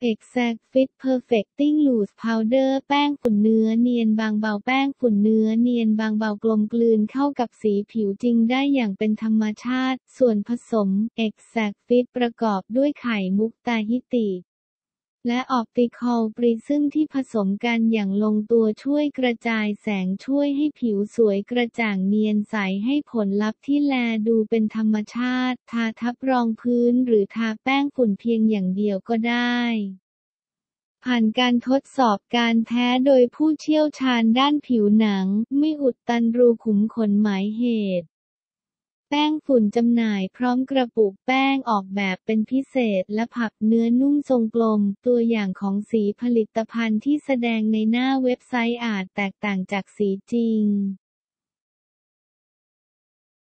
Exact Fit Perfecting Loose Powder แป้งฝุ่นเนื้อเนียนบางเบาแป้งฝุ่นเนื้อเนียนบางเบากลมกลืนเข้ากับสีผิวจริงได้อย่างเป็นธรรมชาติ ส่วนผสม Exact Fit ประกอบด้วยไข่มุกตาฮิติ และออปติคอลปริซึ่งที่ผสมกันอย่างลงตัวช่วยกระจายแสงช่วยให้ผิวสวยกระจ่างเนียนใสให้ผลลัพธ์ที่แลดูเป็นธรรมชาติ ทาทับรองพื้นหรือทาแป้งฝุ่นเพียงอย่างเดียวก็ได้ผ่านการทดสอบการแพ้โดยผู้เชี่ยวชาญด้านผิวหนัง ไม่อุดตันรูขุมขนหมายเหตุ แป้งฝุ่นจำหน่ายพร้อมกระปุกแป้งออกแบบเป็นพิเศษและผักเนื้อนุ่มทรงกลม ตัวอย่างของสีผลิตภัณฑ์ที่แสดงในหน้าเว็บไซต์อาจแตกต่างจากสีจริง